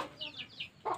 Oh, my God.